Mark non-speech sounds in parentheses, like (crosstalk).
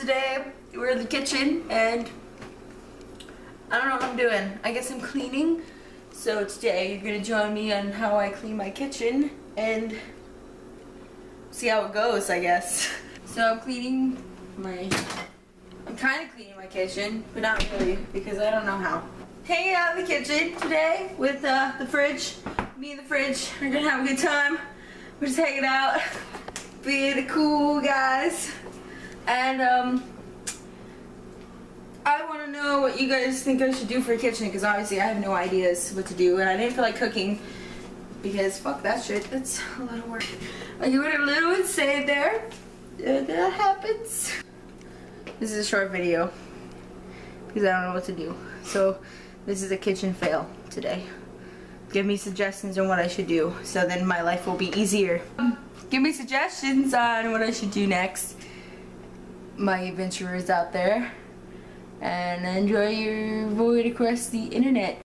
today we're in the kitchen and I don't know what I'm doing. I guess I'm cleaning. So today you're gonna join me on how I clean my kitchen and see how it goes, I guess. (laughs) So I'm cleaning my, I'm kind of cleaning my kitchen, but not really because I don't know how. Hanging out in the kitchen today with uh, the fridge. Me and the fridge. We're gonna have a good time. We're just hanging out, being cool guys. And um, I want to know what you guys think I should do for a kitchen because obviously I have no ideas what to do and I didn't feel like cooking because fuck that shit. That's a lot of work. I give it a little insane there. And that happens. This is a short video because I don't know what to do. So this is a kitchen fail today. Give me suggestions on what I should do so then my life will be easier. Give me suggestions on what I should do next. My adventurers out there and enjoy your voyage across the internet.